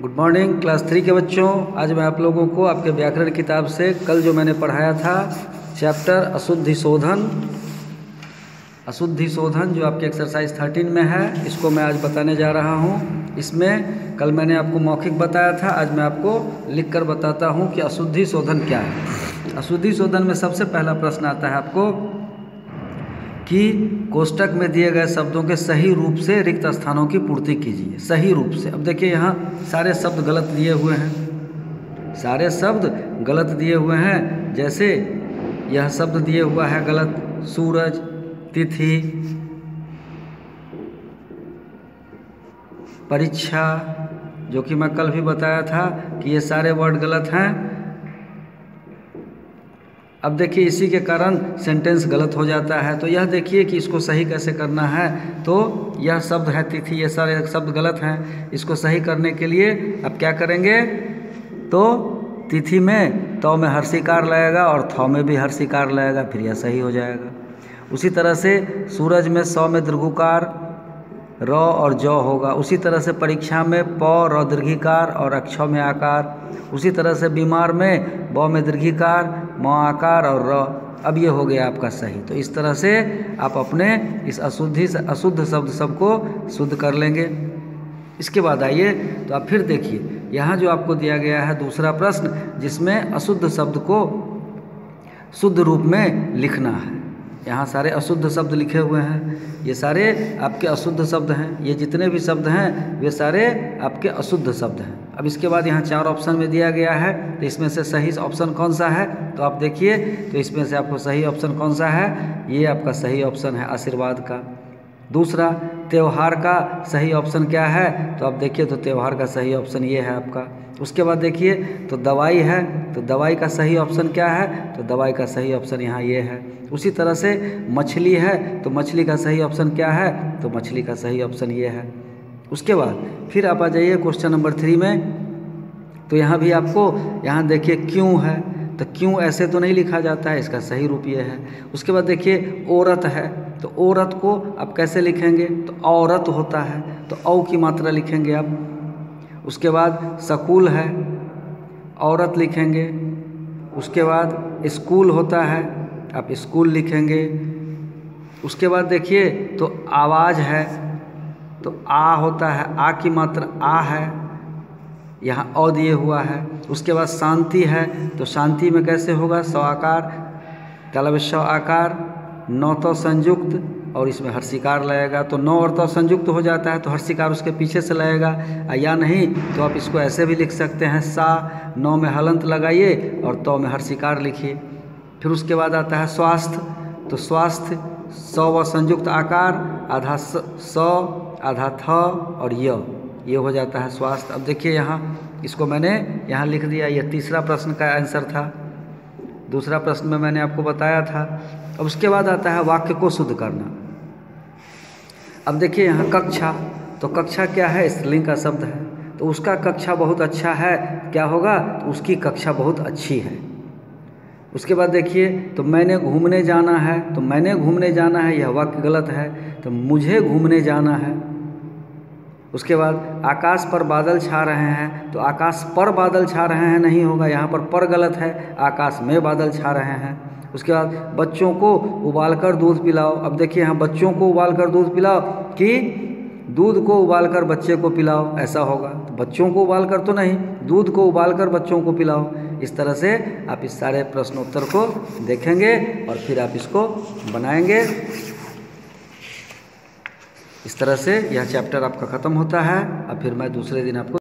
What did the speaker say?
Good morning class three के बच्चों। आज मैं आप लोगों को आपके व्याकरण किताब से कल जो मैंने पढ़ाया था चैप्टर अशुद्धि शोधन। अशुद्धि शोधन जो आपके एक्सरसाइज थर्टीन में है, इसको मैं आज बताने जा रहा हूँ। इसमें कल मैंने आपको मौखिक बताया था, आज मैं आपको लिख कर बताता हूँ कि अशुद्धि शोधन क्या है। अशुद्धि शोधन में सबसे पहला प्रश्न आता है आपको कि कोष्टक में दिए गए शब्दों के सही रूप से रिक्त स्थानों की पूर्ति कीजिए, सही रूप से। अब देखिए यहाँ सारे शब्द गलत दिए हुए हैं। सारे शब्द गलत दिए हुए हैं, जैसे यह शब्द दिए हुआ है गलत, सूरज, तिथि, परीक्षा, जो कि मैं कल भी बताया था कि ये सारे वर्ड गलत हैं। अब देखिए इसी के कारण सेंटेंस गलत हो जाता है। तो यह देखिए कि इसको सही कैसे करना है। तो यह शब्द है तिथि ये सारे शब्द गलत हैं। इसको सही करने के लिए अब क्या करेंगे? तो तिथि में तो में हर शिकार लगेगा और थौ में भी हर शिकार लगेगा, फिर यह सही हो जाएगा। उसी तरह से सूरज में सौ में दीर्घुकार, र और ज होगा। उसी तरह से परीक्षा में प, र दीर्घिकार और अक्ष में आकार। उसी तरह से बीमार में ब में दीर्घिकार म आकार और र अब ये हो गया आपका सही। तो इस तरह से आप अपने इस अशुद्धि अशुद्ध शब्द सबको शुद्ध कर लेंगे। इसके बाद आइए तो आप फिर देखिए। यहाँ जो आपको दिया गया है दूसरा प्रश्न, जिसमें अशुद्ध शब्द को शुद्ध रूप में लिखना है। यहाँ सारे अशुद्ध शब्द लिखे हुए हैं। ये सारे आपके अशुद्ध शब्द हैं, ये जितने भी शब्द हैं, वे सारे आपके अशुद्ध शब्द हैं। अब इसके बाद यहाँ चार ऑप्शन में दिया गया है तो इसमें से सही ऑप्शन कौन सा है? तो आप देखिए तो इसमें से आपको सही ऑप्शन कौन सा है? ये आपका सही ऑप्शन है आशीर्वाद का। दूसरा, त्यौहार का सही ऑप्शन क्या है? तो आप देखिए तो त्यौहार का सही ऑप्शन ये है आपका। उसके बाद देखिए तो दवाई है तो दवाई का सही ऑप्शन क्या है? तो दवाई का सही ऑप्शन यहाँ ये है। उसी तरह से मछली है तो मछली का सही ऑप्शन क्या है? तो मछली का सही ऑप्शन ये है। उसके बाद फिर आप आ जाइए क्वेश्चन नंबर थ्री में। तो यहाँ भी आपको, यहाँ देखिए क्यों है? तो क्यों ऐसे तो नहीं लिखा जाता है, इसका सही रूप ये है। उसके बाद देखिए, औरत है। औरत को आप कैसे लिखेंगे? तो औरत होता है तो औ की मात्रा लिखेंगे आप उसके बाद सकूल है, औरत लिखेंगे। उसके बाद स्कूल होता है आप स्कूल लिखेंगे। उसके बाद देखिए तो आवाज़ है तो आ होता है, आ की मात्रा आ है, यहाँ अ दिए हुआ है। उसके बाद शांति है तो शांति में कैसे होगा? सौ आकार तलब आकार नौ तो संयुक्त और इसमें हर्षिकार लगेगा। तो नौ और तो संयुक्त हो जाता है तो हर्षिकार उसके पीछे से लगेगा। या नहीं तो आप इसको ऐसे भी लिख सकते हैं, सा, नौ में हलंत लगाइए और तो में हर्षिकार लिखिए। फिर उसके बाद आता है स्वास्थ्य तो स्वास्थ्य सौ व संयुक्त आकार, आधा सौ आधा थ और य। ये हो जाता है स्वास्थ्य अब देखिए यहाँ, इसको मैंने यहाँ लिख दिया। यह तीसरा प्रश्न का आंसर था। दूसरा प्रश्न में मैंने आपको बताया था अब उसके बाद आता है वाक्य को शुद्ध करना। अब देखिए यहाँ कक्षा तो कक्षा क्या है? स्त्रीलिंग का शब्द है। तो उसका कक्षा बहुत अच्छा है। क्या होगा? तो उसकी कक्षा बहुत अच्छी है। उसके बाद देखिए तो मैंने घूमने जाना है तो मैंने घूमने जाना है, यह वाक्य गलत है तो मुझे घूमने जाना है। उसके बाद आकाश पर बादल छा रहे हैं तो आकाश पर बादल छा रहे हैं नहीं होगा, यहाँ पर पर गलत है, आकाश में बादल छा रहे हैं। उसके बाद बच्चों को उबालकर दूध पिलाओ। अब देखिए यहाँ बच्चों को उबालकर दूध पिलाओ कि दूध को उबालकर बच्चे को पिलाओ, ऐसा होगा। तो बच्चों को उबालकर तो नहीं, दूध को उबालकर बच्चों को पिलाओ। इस तरह से आप इस सारे प्रश्नोत्तर को देखेंगे और फिर आप इसको बनाएँगे। इस तरह से यह चैप्टर आपका ख़त्म होता है। और फिर मैं दूसरे दिन आपको